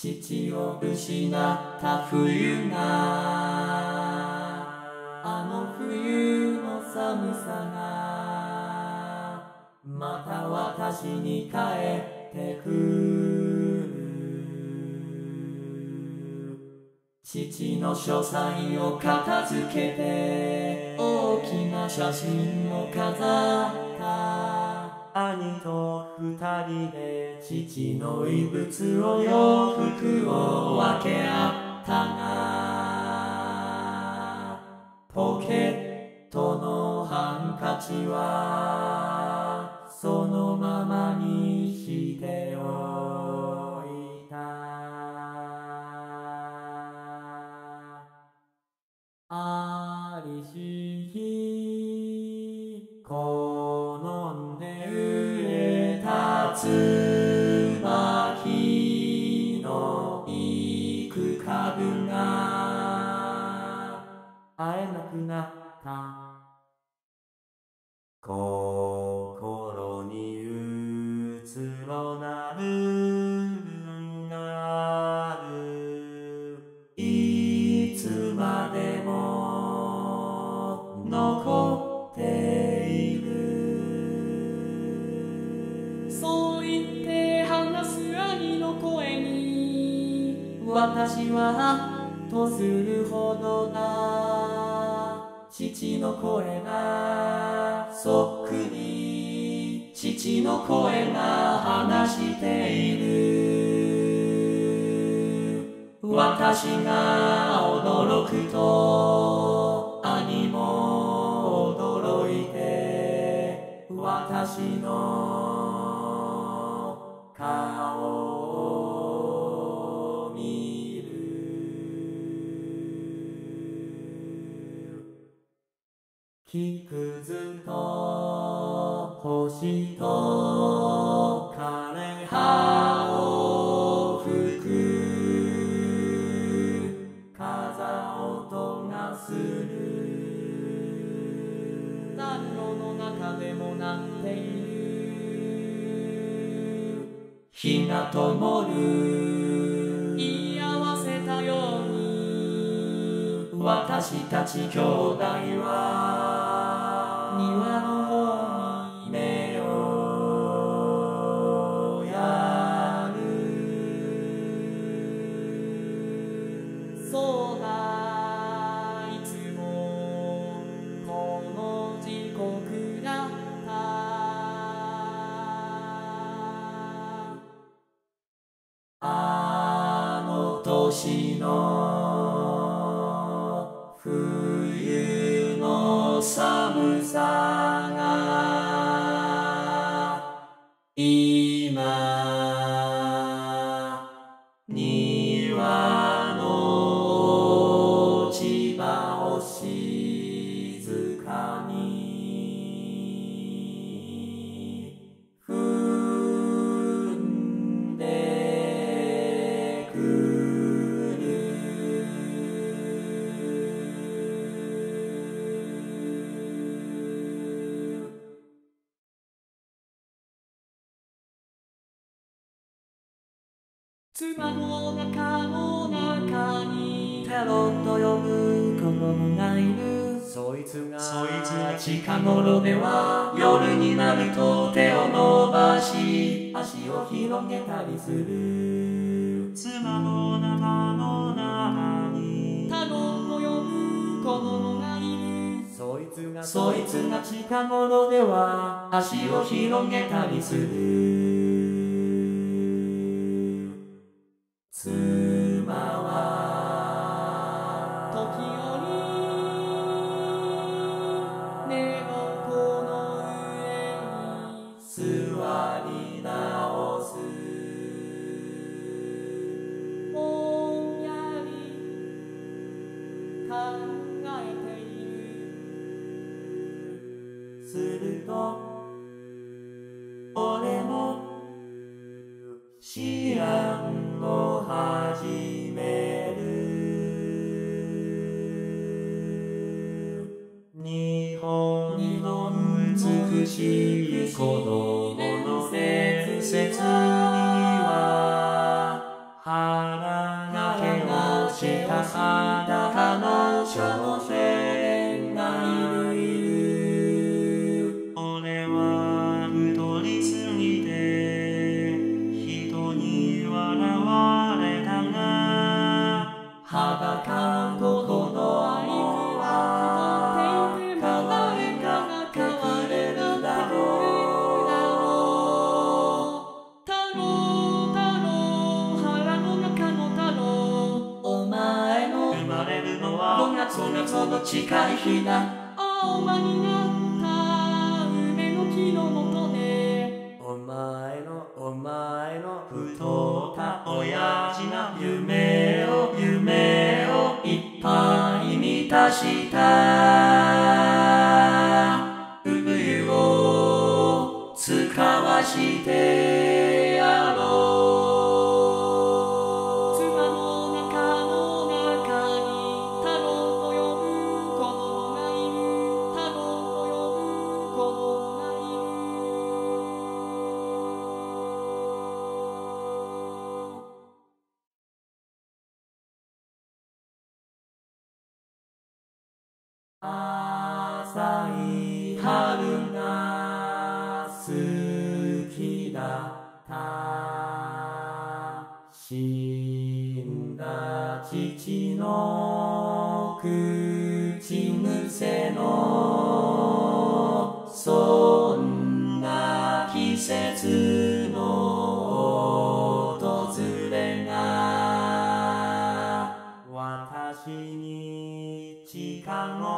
父を失った冬が。あの冬の寒さが。また私に帰ってくる。父の書斎を片付けて大きな写真を飾った。兄と二人で父の遺物を洋服を分け合ったがポケットのハンカチはそのままにしておいた。ありし日つ私が驚くと兄も驚いて私の顔を見る。木くずと星とが灯る言い合わせたように私たち兄弟は寒さ妻の中の中にテロッと呼ぶ子供がいる。そいつがそいつが近頃では夜になると手を伸ばし足を広げたりする。妻の中の中にタロと呼ぶ子供がいる。そいつがそいつが近頃では足を広げたりすると俺も思案を始める。日本の美しい子供近い日が青間になった梅の木のもとで。お前のお前の太った親父が夢を夢をいっぱい満たした。冬を使わして浅い春が好きだった死んだ父の口癖のそんな季節の訪れが私に近頃で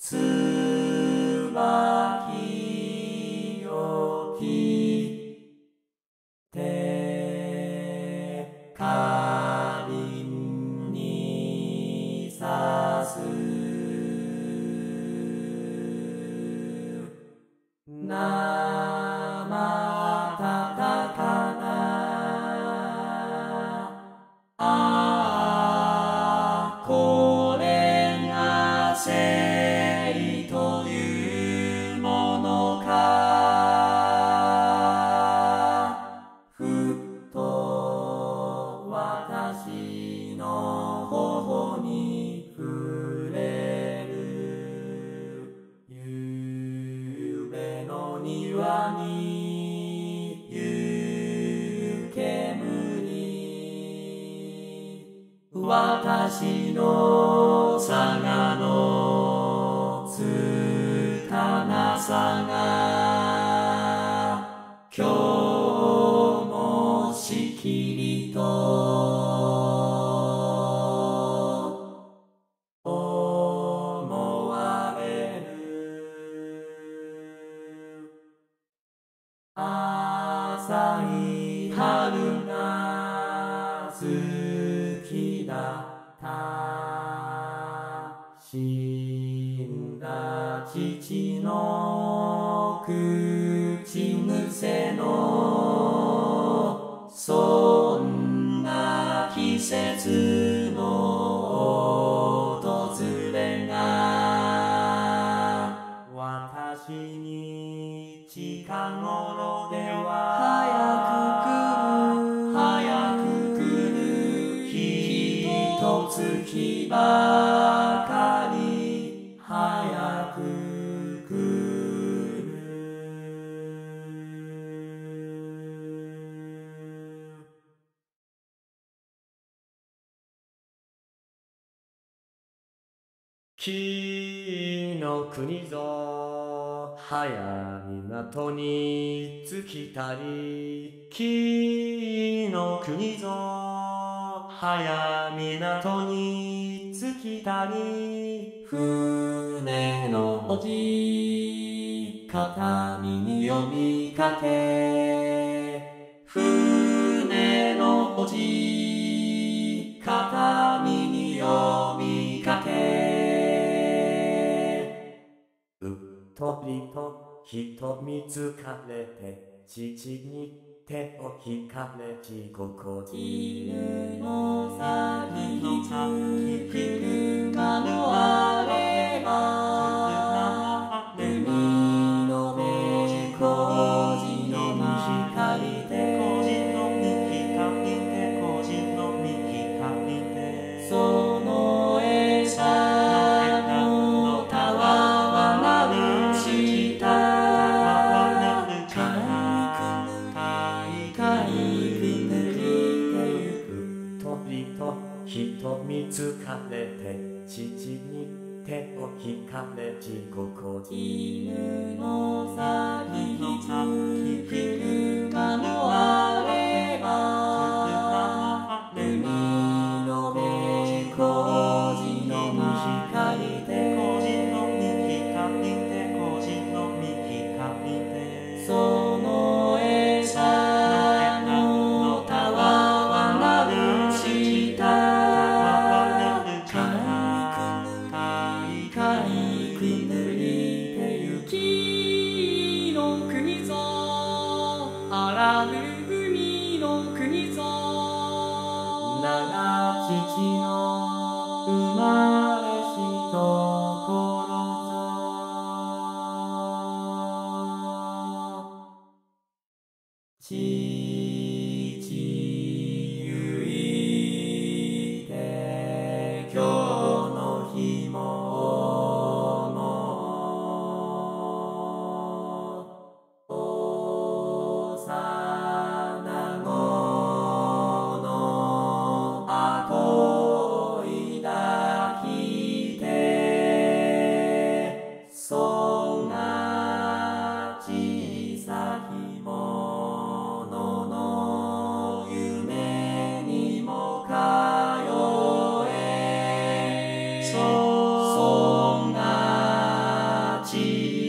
つ私の近頃では早く来る。早く来る。ひとつきばかり早く来る。木の国ぞ早港に着きたり木の国ぞ早港に着きたり船の文字片身に読みかけ船の文字片身に読みかけ。うっりと人見つかれて父に手を引かれ地獄に犬の先につく車もあれば国ぞ長きの小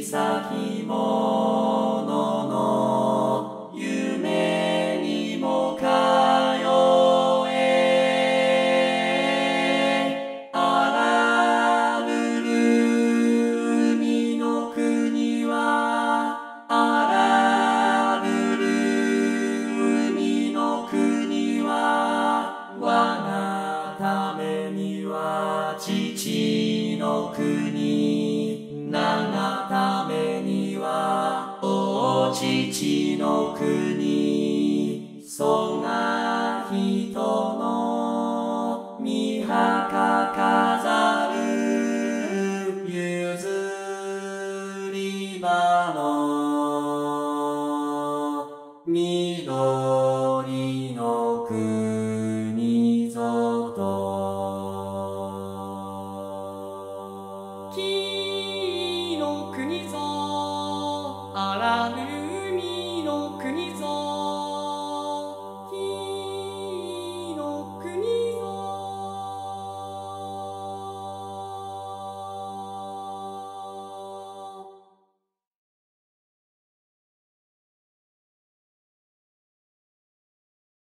さきものの夢にも通え。あらぬる海の国はあらぬる海の国は我がためには父の国。